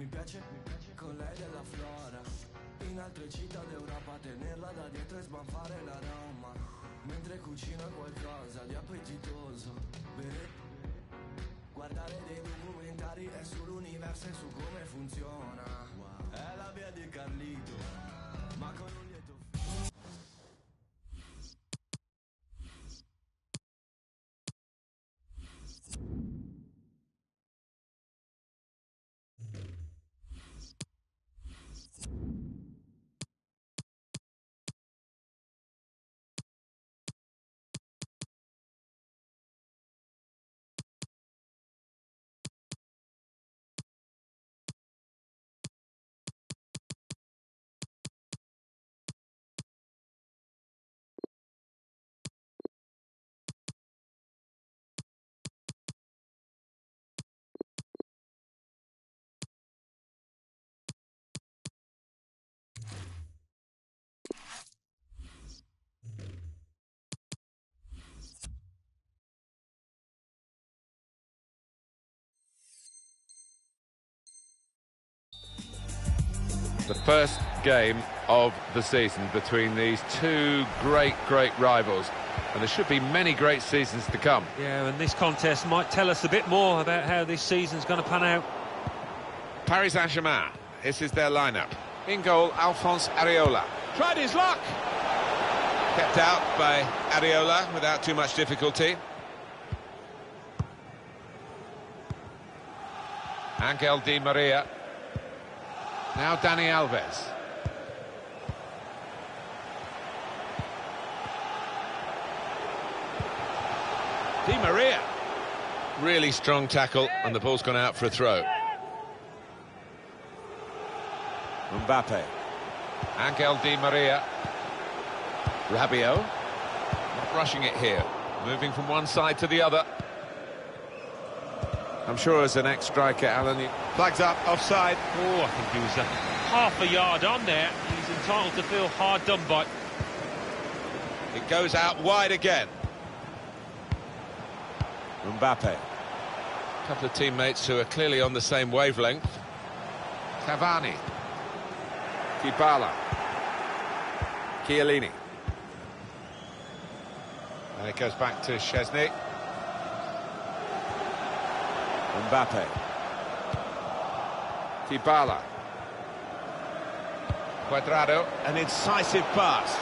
Mi piace, mi piace con lei della flora. In altre città d'Europa tenerla da dietro e sbanfare l'aroma. Mentre cucina qualcosa di appetitoso. Bere, guardare dei documentari è sull'universo e su come funziona. È la via di Carlito, ma con the first game of the season between these two great, great rivals. And there should be many great seasons to come. Yeah, and this contest might tell us a bit more about how this season's going to pan out. Paris Saint-Germain, this is their lineup. In goal, Alphonse Areola. Tried his luck! Kept out by Areola without too much difficulty. Angel Di Maria. Now Dani Alves. Di Maria. Really strong tackle, and the ball's gone out for a throw. Mbappe. Angel Di Maria. Rabiot. Not rushing it here. Moving from one side to the other. I'm sure as an ex-striker, Alan, flags up, offside. Oh, I think he was a half a yard on there. He's entitled to feel hard done by. It goes out wide again. Mbappe. A couple of teammates who are clearly on the same wavelength. Cavani. Dybala. Chiellini. And it goes back to Szczesny. Mbappe. Dybala. Cuadrado. An incisive pass.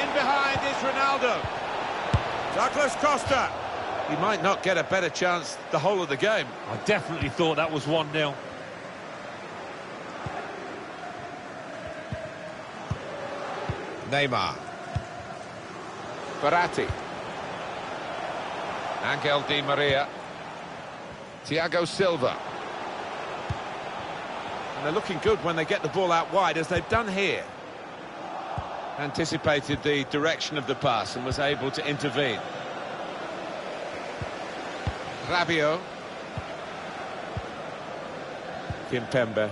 In behind is Ronaldo. Douglas Costa. He might not get a better chance the whole of the game. I definitely thought that was 1-0. Neymar. Verratti. Angel Di Maria. Thiago Silva. And they're looking good when they get the ball out wide, as they've done here. Anticipated the direction of the pass and was able to intervene. Rabiot. Kimpembe.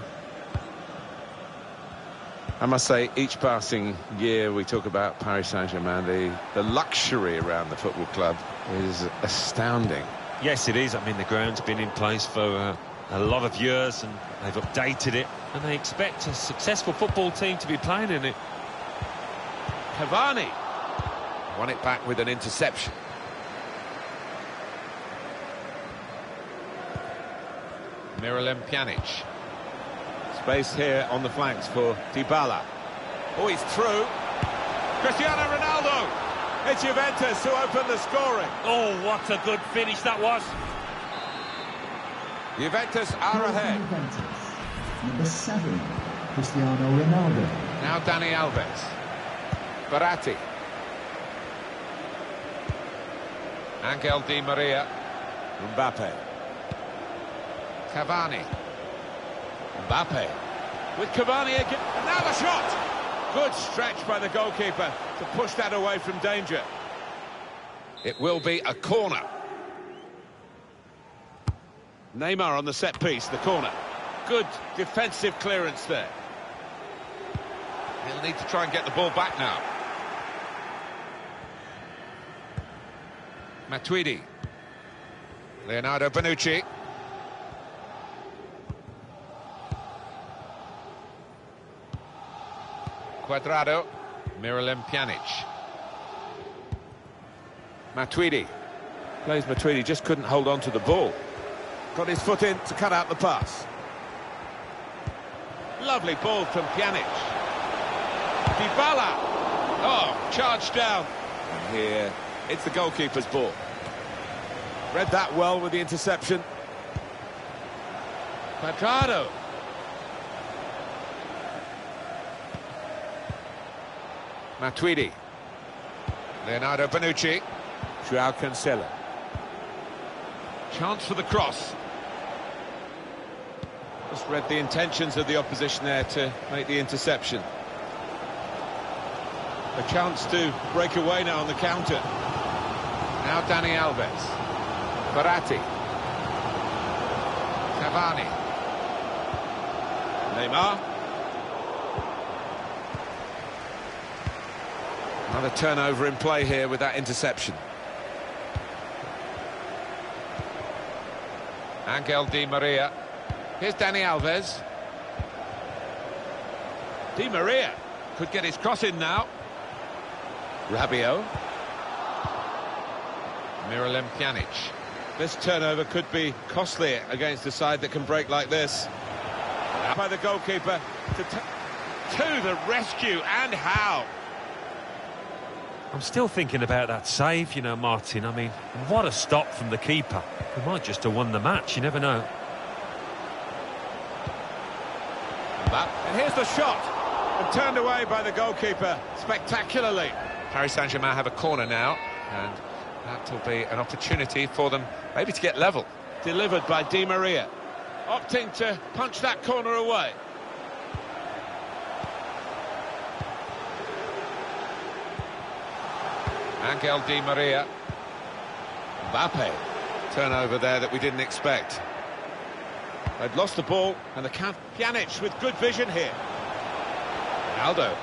I must say, each passing year we talk about Paris Saint-Germain, the, the luxury around the football club is astounding. Yes, it is. I mean, the ground's been in place for uh, a lot of years and they've updated it. And they expect a successful football team to be playing in it. Cavani won it back with an interception. Miralem Pjanic. Space here on the flanks for Dybala. Oh, he's through. Cristiano Ronaldo. It's Juventus who open the scoring. Oh, what a good finish that was. Juventus are ahead. Number seven, Cristiano Ronaldo. Now Dani Alves. Verratti. Angel Di Maria. Mbappe. Cavani. Mbappe. With Cavani again. And now the shot! Good stretch by the goalkeeper to push that away from danger. It will be a corner. Neymar on the set piece, the corner. Good defensive clearance there. He'll need to try and get the ball back now. Matuidi. Leonardo Bonucci. Cuadrado. Miralem Pjanic. Matuidi. Plays Matuidi, just couldn't hold on to the ball. Got his foot in to cut out the pass. Lovely ball from Pjanic. Dybala. Oh, charged down. And here, it's the goalkeeper's ball. Read that well with the interception. Cuadrado. Matuidi. Leonardo Bonucci. Joao Cancelo. Chance for the cross. Just read the intentions of the opposition there to make the interception. A chance to break away now on the counter. Now Dani Alves. Verratti. Cavani. Neymar. Another turnover in play here with that interception. Angel Di Maria. Here's Dani Alves. Di Maria could get his cross in now. Rabiot. Miralem Pjanic. This turnover could be costly against a side that can break like this. By the goalkeeper to, to the rescue, and how? I'm still thinking about that save, you know, Martin. I mean, what a stop from the keeper. He might just have won the match, you never know. And here's the shot, and turned away by the goalkeeper spectacularly. Paris Saint-Germain have a corner now, and that will be an opportunity for them maybe to get level. Delivered by Di Maria, opting to punch that corner away. Angel Di Maria. Mbappe. Turnover there that we didn't expect. They'd lost the ball, and the count Pjanic with good vision here. Ronaldo.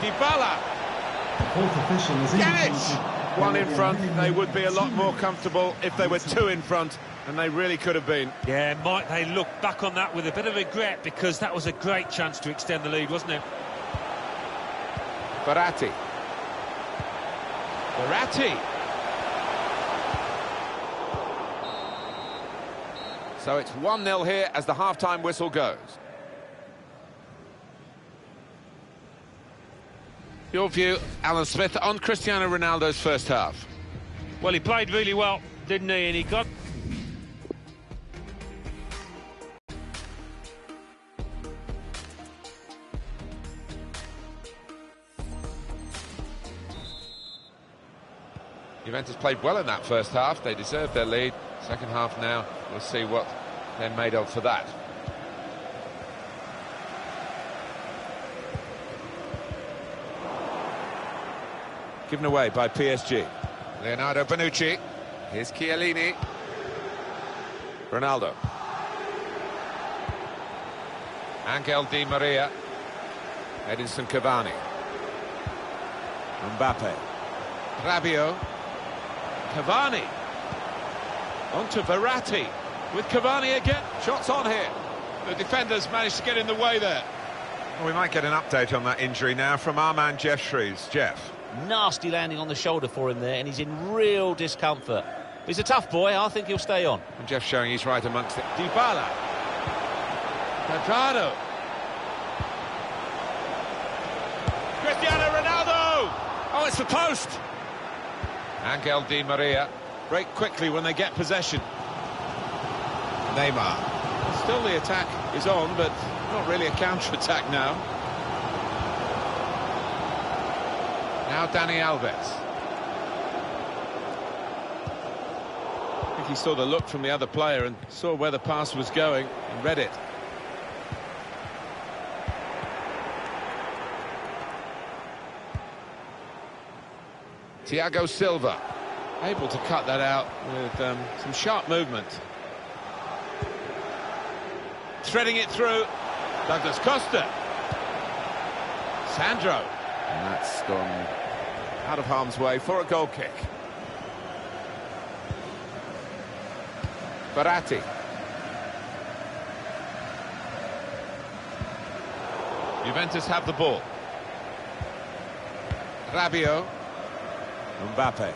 Dybala. Pjanic! One in front, they would be a lot more comfortable if they were two in front, and they really could have been. Yeah, might they look back on that with a bit of regret, because that was a great chance to extend the lead, wasn't it? Verratti. Verratti. So it's 1-0 here as the half-time whistle goes. Your view, Alan Smith, on Cristiano Ronaldo's first half. Well, he played really well, didn't he? And he got Juventus played well in that first half. They deserved their lead. Second half now, we'll see what they're made of for that. Given away by PSG. Leonardo Bonucci. Here's Chiellini. Ronaldo. Angel Di Maria. Edinson Cavani. Mbappe. Rabiot. Cavani. On to Verratti. With Cavani again. Shots on here. The defenders managed to get in the way there. Well, we might get an update on that injury now from our man Geoff Shreeves. Geoff. Nasty landing on the shoulder for him there, and he's in real discomfort. He's a tough boy. I think he'll stay on. And Geoff showing he's right amongst it. Dybala. Cuadrado. Cristiano Ronaldo! Oh, it's the post! Angel Di Maria break quickly when they get possession. Neymar. Still the attack is on, but not really a counter-attack now. Now Dani Alves. I think he saw the look from the other player and saw where the pass was going and read it. Thiago Silva able to cut that out with um, some sharp movement. Threading it through, Douglas Costa. Sandro. And that's gone out of harm's way for a goal kick. Baratti. Juventus have the ball. Rabiot. Mbappe.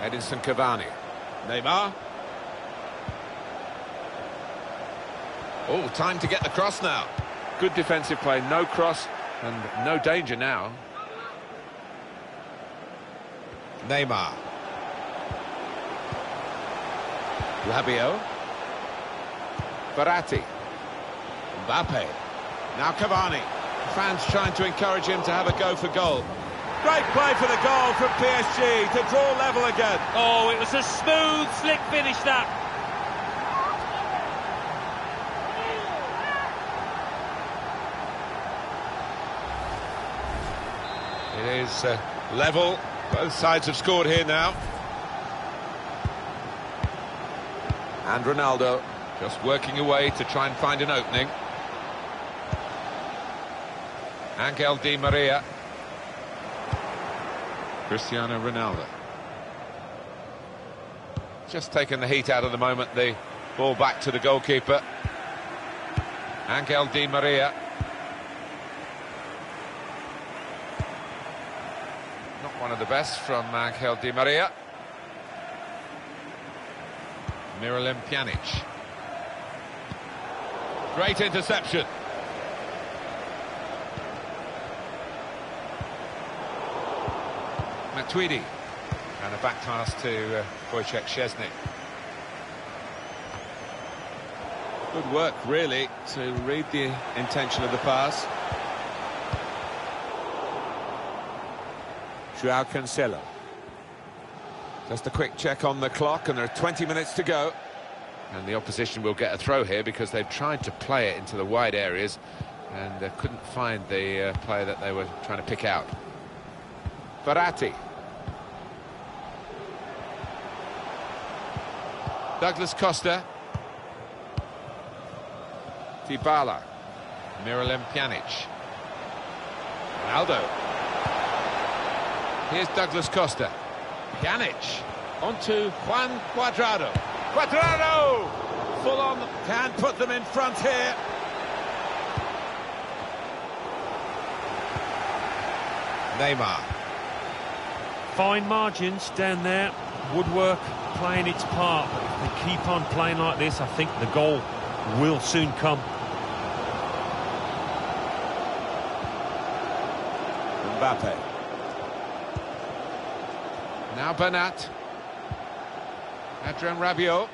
Edinson Cavani. Neymar. Oh, time to get the cross now. Good defensive play, no cross and no danger now. Neymar. Rabiot. Verratti. Mbappe. Now Cavani. Fans trying to encourage him to have a go for goal. Great play for the goal from PSG to draw level again. Oh, it was a smooth, slick finish that. It is uh, level. Both sides have scored here now. And Ronaldo just working away to try and find an opening. Angel Di Maria. Cristiano Ronaldo. Just taking the heat out of the moment, the ball back to the goalkeeper. Angel Di Maria. Not one of the best from Angel Di Maria. Miralem Pjanic. Great interception. Matuidi. And a back pass to uh, Wojciech Szczesny. Good work, really, to read the intention of the pass. Joao Cancelo. Just a quick check on the clock, and there are 20 minutes to go. And the opposition will get a throw here because they've tried to play it into the wide areas and uh, couldn't find the uh, player that they were trying to pick out. Verratti. Douglas Costa. Dybala. Miralem Pjanic. Ronaldo. Here's Douglas Costa. Pjanic. Onto Juan Cuadrado. Cuadrado! Full on. Can put them in front here. Neymar. Fine margins down there. Woodwork playing its part. But if they keep on playing like this, I think the goal will soon come. Mbappe. Now Bernat. Adrien Rabiot.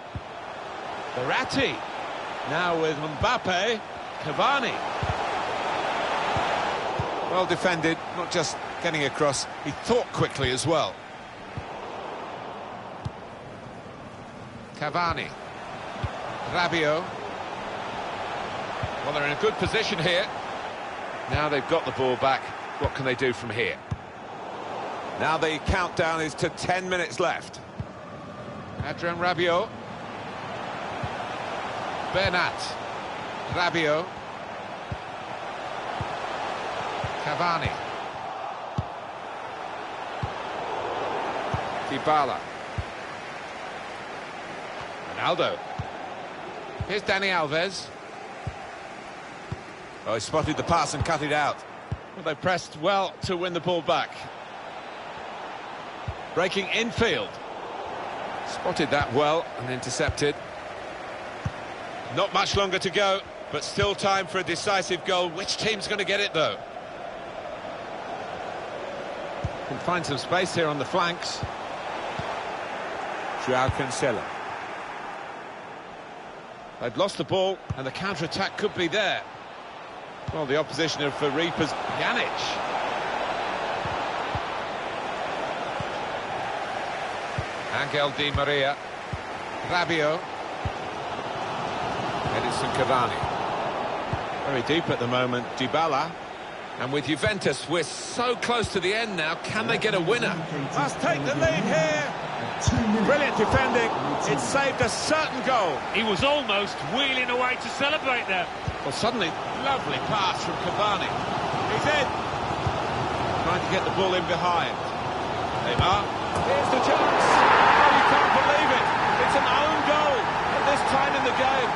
Verratti. Now with Mbappe, Cavani. Well defended, not just getting across, he thought quickly as well. Cavani. Rabiot. Well, they're in a good position here. Now they've got the ball back. What can they do from here? Now the countdown is to 10 minutes left. Adrien Rabiot. Bernat. Rabiot. Cavani. Dybala. Ronaldo. Here's Dani Alves. Oh, he spotted the pass and cut it out. Well, they pressed well to win the ball back. Breaking infield. Spotted that well and intercepted. Not much longer to go, but still time for a decisive goal. Which team's going to get it, though? Can find some space here on the flanks. Joao Cancelo. They've lost the ball, and the counter-attack could be there. Well, the opposition are for Reapers. Pjanic. Angel Di Maria. Rabiot. Edinson Cavani. Very deep at the moment. Dybala. And with Juventus, we're so close to the end now. Can they get a winner? Must take the lead here. Brilliant defending. It saved a certain goal. He was almost wheeling away to celebrate there. Well, suddenly, lovely pass from Cavani. He's in. Trying to get the ball in behind. Neymar. Here's the chance. Oh, you can't believe it. It's an own goal at this time in the game.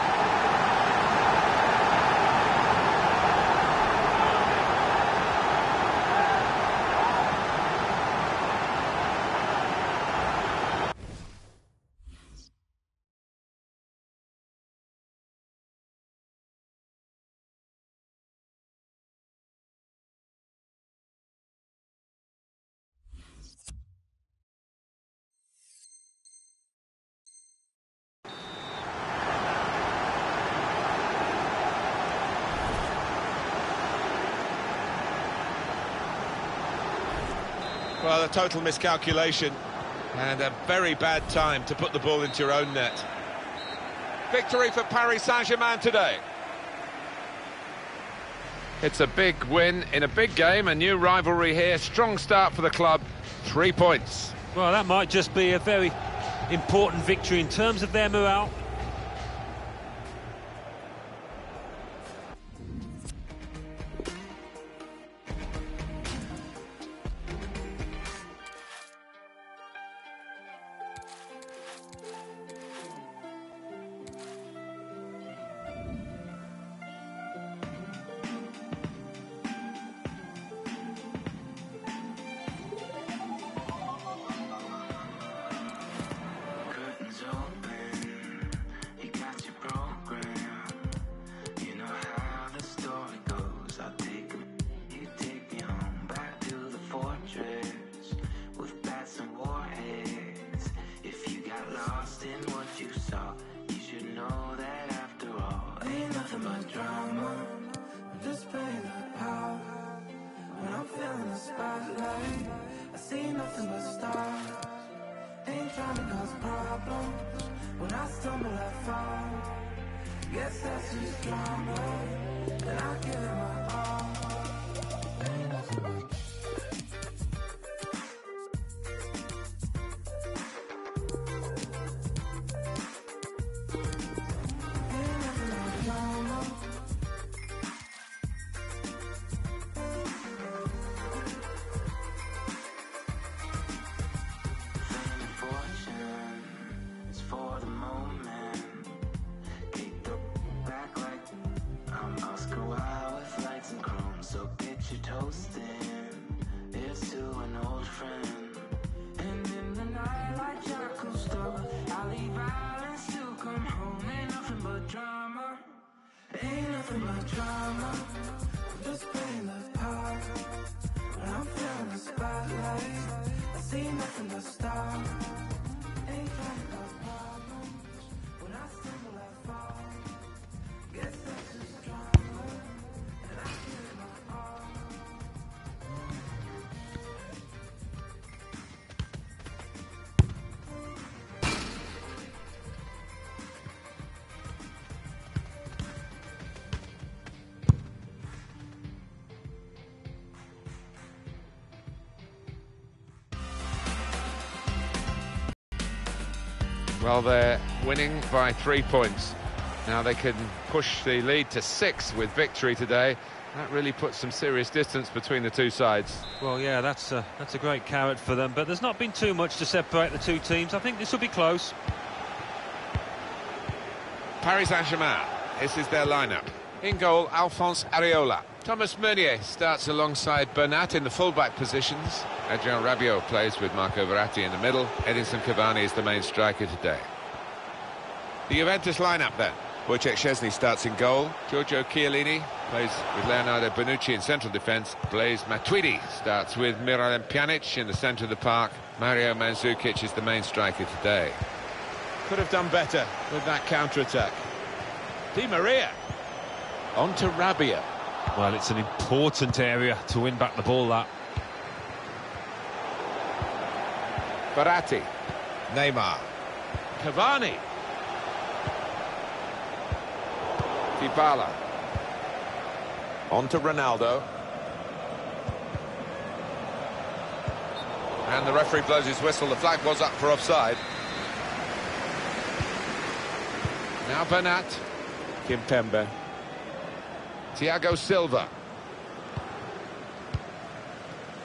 Well, a total miscalculation and a very bad time to put the ball into your own net. Victory for Paris Saint-Germain today. It's a big win in a big game, a new rivalry here. Strong start for the club, three points. Well, that might just be a very important victory in terms of their morale. Nothing but drama. I'm just Well, they're winning by three points. Now they can push the lead to six with victory today. That really puts some serious distance between the two sides. Well, yeah, that's a, that's a great carrot for them, but there's not been too much to separate the two teams. I think this will be close. Paris Saint-Germain, this is their lineup. In goal, Alphonse Areola. Thomas Meunier starts alongside Bernat in the fullback positions. Adrien Rabiot plays with Marco Verratti in the middle. Edinson Cavani is the main striker today. The Juventus lineup then. Wojciech Szczesny starts in goal. Giorgio Chiellini plays with Leonardo Bonucci in central defence. Blaise Matuidi starts with Miralem Pjanic in the centre of the park. Mario Mandzukic is the main striker today. Could have done better with that counter-attack. Di Maria. On to Rabiot. Well, it's an important area to win back the ball, that. Verratti. Neymar. Cavani. Dybala. On to Ronaldo. And the referee blows his whistle. The flag was up for offside. Now Bernat. Kimpembe. Thiago Silva.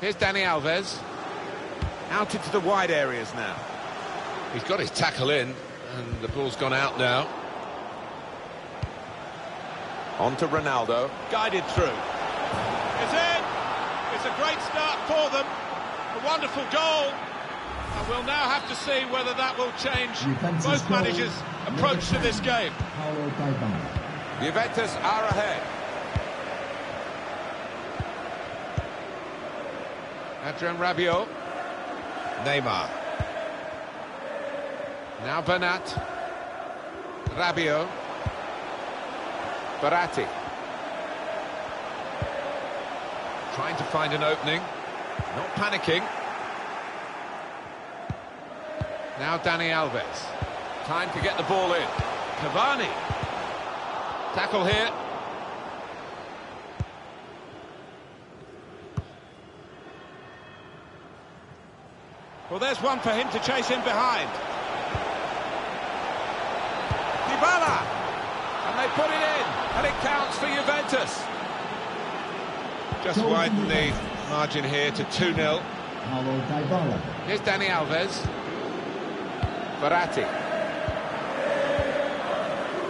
Here's Dani Alves. Out into the wide areas now. He's got his tackle in, and the ball's gone out now. On to Ronaldo. Guided through. It's in. It's a great start for them. A wonderful goal. And we'll now have to see whether that will change Juventus both goal, managers' approach to this game. Paulo Dybala. Juventus are ahead. Adrien Rabiot. Neymar. Now Bernat. Rabiot. Verratti. Trying to find an opening. Not panicking. Now Dani Alves. Time to get the ball in. Cavani. Tackle here. Well, there's one for him to chase in behind. Dybala! And they put it in, and it counts for Juventus. Just widen the margin here to 2-0. Paulo Dybala. Here's Dani Alves. Verratti.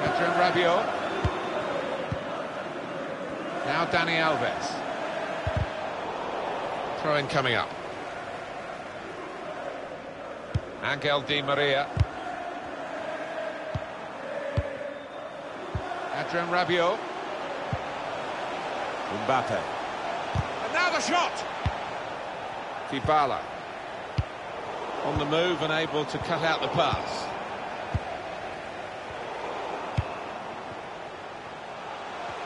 Adrien Rabiot. Now Dani Alves. Throw in coming up. Angel Di Maria. Adrien Rabiot. Mbappe. And now the shot! Dybala. On the move and able to cut out the pass.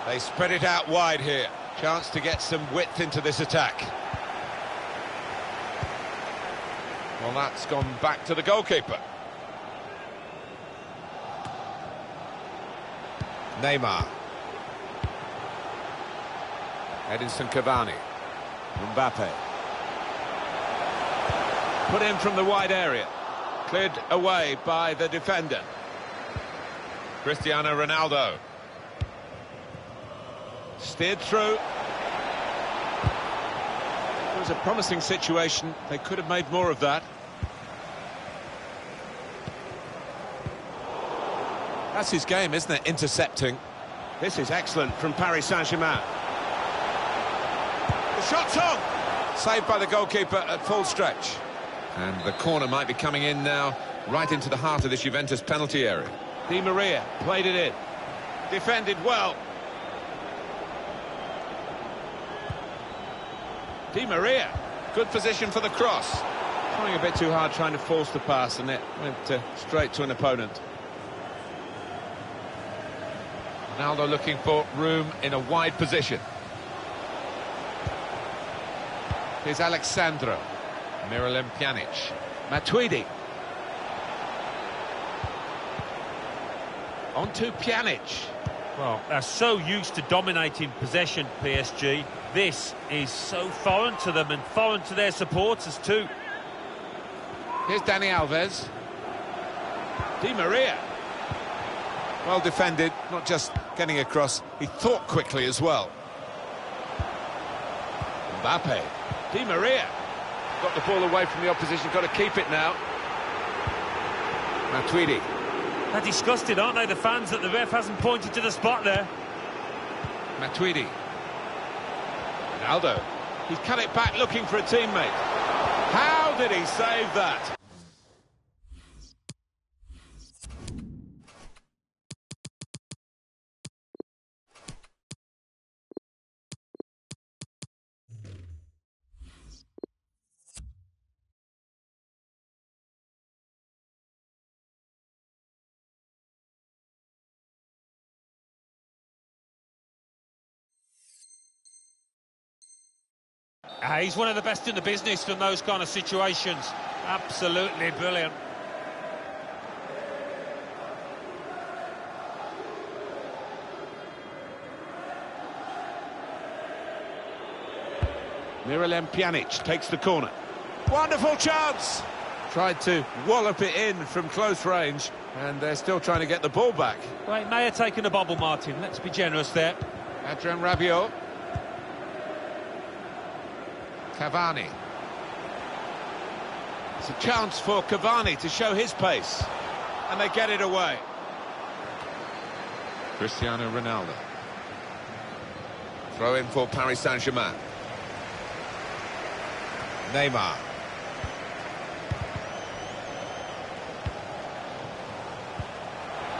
They spread it out wide here. Chance to get some width into this attack. Well, that's gone back to the goalkeeper. Neymar. Edinson Cavani. Mbappe. Put in from the wide area. Cleared away by the defender. Cristiano Ronaldo. Steered through. It was a promising situation. They could have made more of that. That's his game, isn't it? Intercepting. This is excellent from Paris Saint-Germain. The shot's on! Saved by the goalkeeper at full stretch. And the corner might be coming in now, right into the heart of this Juventus penalty area. Di Maria played it in. Defended well. Di Maria, good position for the cross. Trying a bit too hard, trying to force the pass, and it went uh, straight to an opponent. Ronaldo looking for room in a wide position. Here's Alex Sandro. Miralem Pjanic. Matuidi. On to Pjanic. Well, they're so used to dominating possession, PSG. This is so foreign to them and foreign to their supporters too. Here's Dani Alves. Di Maria. Well defended, not just getting across, he thought quickly as well. Mbappe. Di Maria. Got the ball away from the opposition, got to keep it now. Matuidi. They're disgusted, aren't they, the fans, that the ref hasn't pointed to the spot there. Matuidi. Ronaldo. He's cut it back looking for a teammate. How did he save that? Ah, he's one of the best in the business from those kind of situations. Absolutely brilliant. Miralem Pjanic takes the corner. Wonderful chance! Tried to wallop it in from close range, and they're still trying to get the ball back. Well, it may have taken a bobble, Martin. Let's be generous there. Adrien Rabiot. Cavani. It's a chance for Cavani to show his pace. And they get it away. Cristiano Ronaldo. Throw in for Paris Saint-Germain. Neymar.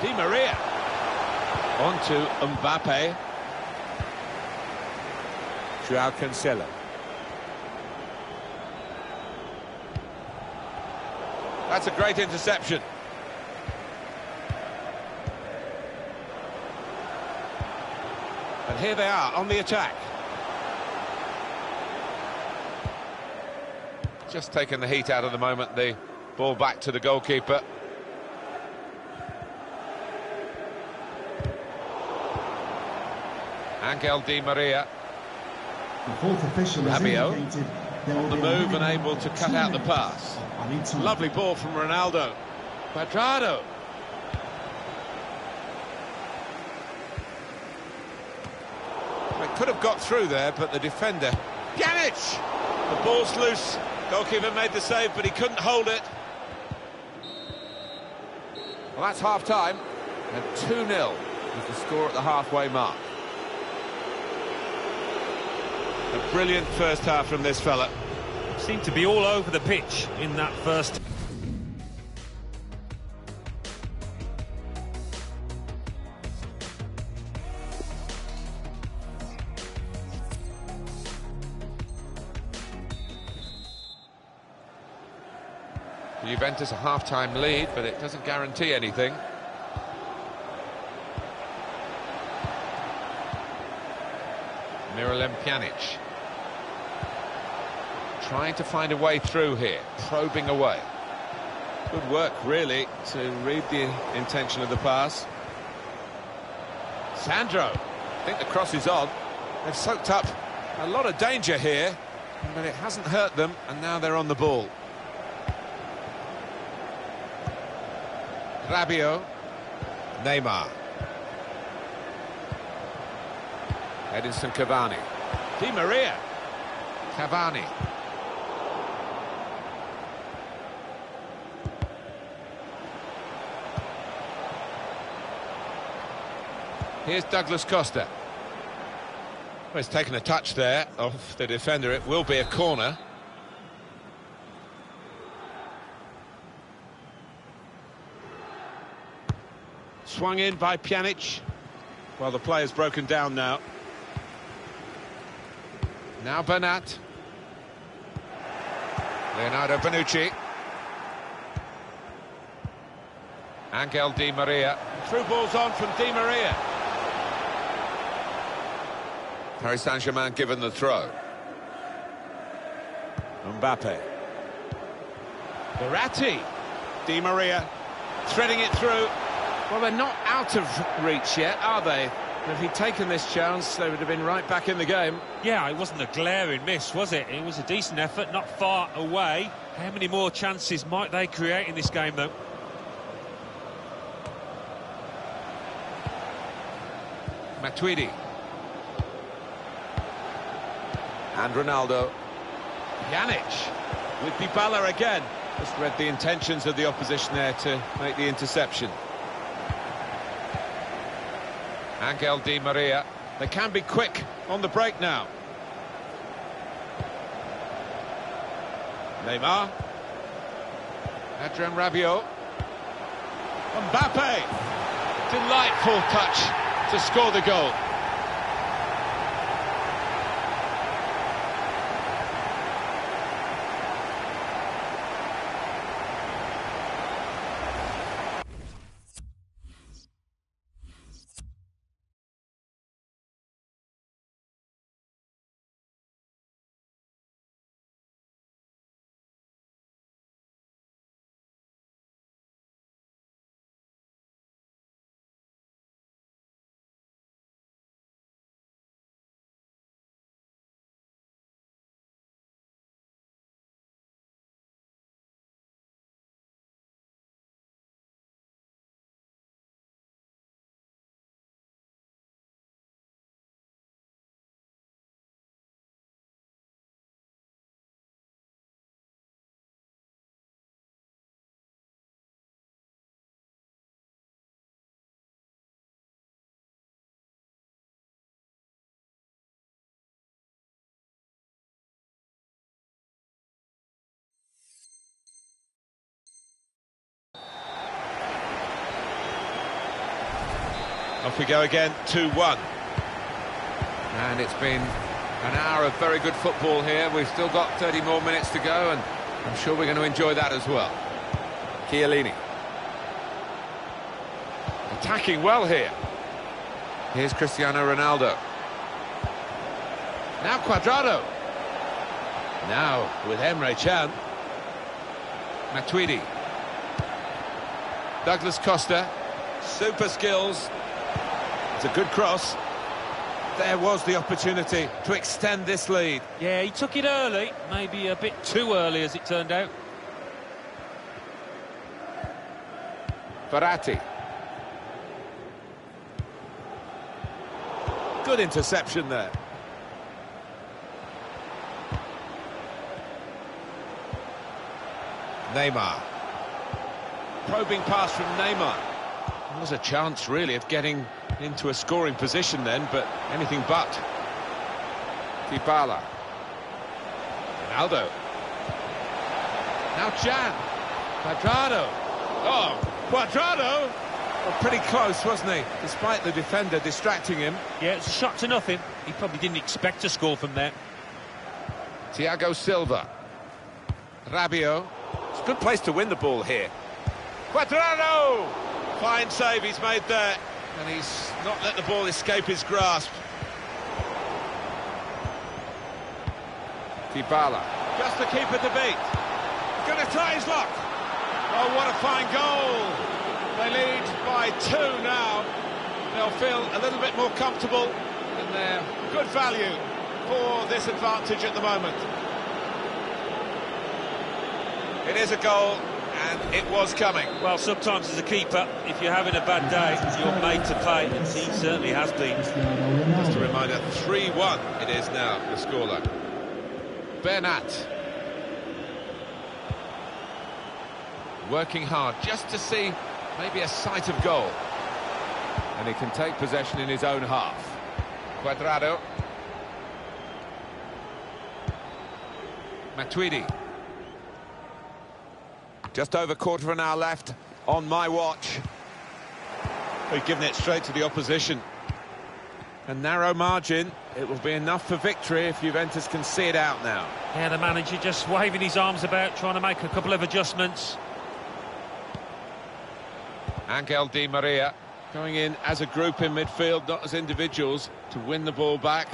Di Maria. On to Mbappe. Joao Cancelo. That's a great interception. And here they are on the attack. Just taking the heat out of the moment, the ball back to the goalkeeper. Angel Di Maria. The fourth official Rabiot on the move and able to cut out the pass. Of. Lovely ball from Ronaldo. Cuadrado. They could have got through there, but the defender... Pjanic! The ball's loose. Goalkeeper made the save, but he couldn't hold it. Well, that's half-time. And 2-0 is the score at the halfway mark. A brilliant first half from this fella. Seemed to be all over the pitch in that first. Juventus a half-time lead, but it doesn't guarantee anything. Miralem Pjanic. Trying to find a way through here, probing away. Good work, really, to read the intention of the pass. Sandro, I think the cross is on. They've soaked up a lot of danger here, but it hasn't hurt them, and now they're on the ball. Rabiot. Neymar. Edinson Cavani. Di Maria. Cavani. Here's Douglas Costa. Well, he's taken a touch there of the defender. It will be a corner. Swung in by Pjanic. Well, the play is broken down now. Now Bernat. Leonardo Bonucci. Angel Di Maria. Through balls on from Di Maria. Paris Saint-Germain given the throw. Mbappe. Verratti. Di Maria threading it through. Well, they're not out of reach yet, are they? If he'd taken this chance, they would have been right back in the game. Yeah, it wasn't a glaring miss, was it? It was a decent effort, not far away. How many more chances might they create in this game, though? Matuidi. And Ronaldo. Pjanic with Dybala again. Just read the intentions of the opposition there to make the interception. Angel Di Maria. They can be quick on the break now. Neymar. Adrien Rabiot. Mbappe. Delightful touch to score the goal. Off we go again, 2-1. And it's been an hour of very good football here. We've still got 30 more minutes to go, and I'm sure we're going to enjoy that as well. Chiellini. Attacking well here. Here's Cristiano Ronaldo. Now Cuadrado. Now with Emre Can. Matuidi. Douglas Costa. Super skills. It's a good cross. There was the opportunity to extend this lead. Yeah, he took it early, maybe a bit too early as it turned out. Verratti. Good interception there. Neymar. Probing pass from Neymar. There was a chance, really, of getting into a scoring position then, but anything but. Dybala. Ronaldo. Now Can. Cuadrado. Oh, Cuadrado! Well, pretty close, wasn't he? Despite the defender distracting him. Yeah, it's a shot to nothing. He probably didn't expect to score from there. Thiago Silva. Rabiot. It's a good place to win the ball here. Cuadrado! Fine save he's made there. And he's not let the ball escape his grasp. Dybala. Just the keeper to beat. Going to try his luck. Oh, what a fine goal. They lead by two now. They'll feel a little bit more comfortable in they're good value for this advantage at the moment. It is a goal and it was coming. Well, sometimes as a keeper, if you're having a bad day, you're made to play, and he certainly has been. Just a reminder, 3-1 it is now, the scoreline. Bernat. Working hard just to see maybe a sight of goal. And he can take possession in his own half. Cuadrado. Matuidi. Just over quarter of an hour left on my watch. We've given it straight to the opposition. A narrow margin. It will be enough for victory if Juventus can see it out now. Yeah, the manager just waving his arms about, trying to make a couple of adjustments. Angel Di Maria going in as a group in midfield, not as individuals, to win the ball back.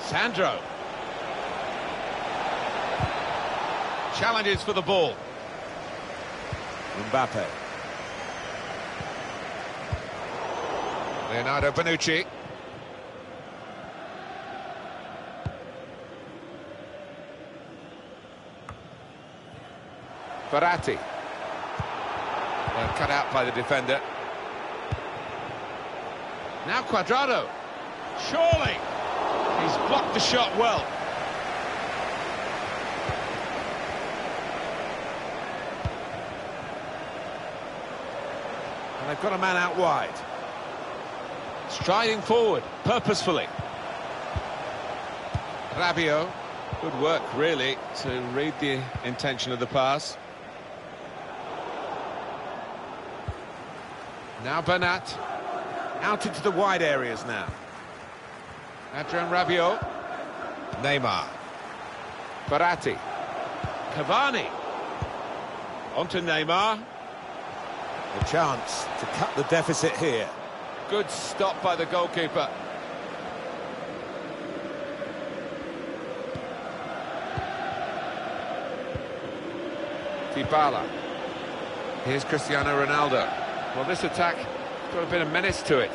Sandro. Challenges for the ball. Mbappe. Leonardo Bonucci. Verratti. Uh, cut out by the defender. Now Cuadrado. Surely. He's blocked the shot well. They've got a man out wide. Striding forward, purposefully. Rabiot. Good work, really, to read the intention of the pass. Now Bernat. Out into the wide areas now. Adrien Rabiot. Neymar. Verratti. Cavani. Onto Neymar. A chance to cut the deficit here. Good stop by the goalkeeper. Dybala. Here's Cristiano Ronaldo. Well, this attack has got a bit of menace to it.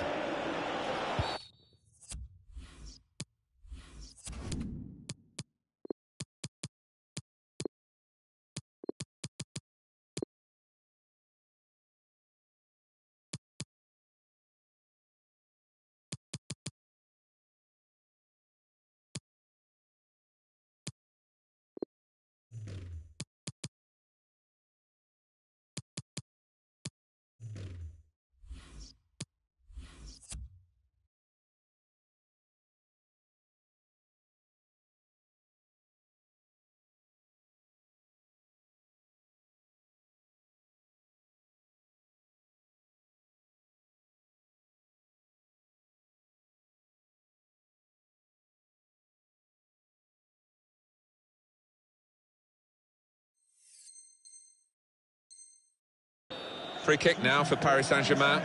Free kick now for Paris Saint-Germain.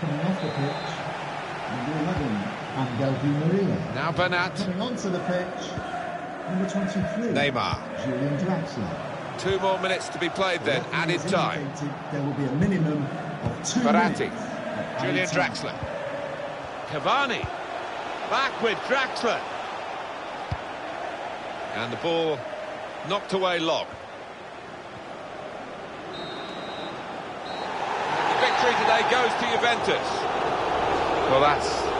Coming off the pitch, number 11, Angel Di Maria. Now Bernat. Coming onto the pitch, number 23, Neymar. Julian Draxler. Two more minutes to be played then, added time. There will be a minimum of two Verratti. Julian. Draxler. Cavani. Back with Draxler. And the ball knocked away long. And the victory today goes to Juventus. Well, that's